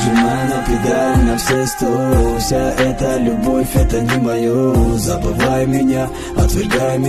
Нажимаю на педаль на все сто. Вся эта любовь, это не мое Забывай меня, отвергай меня.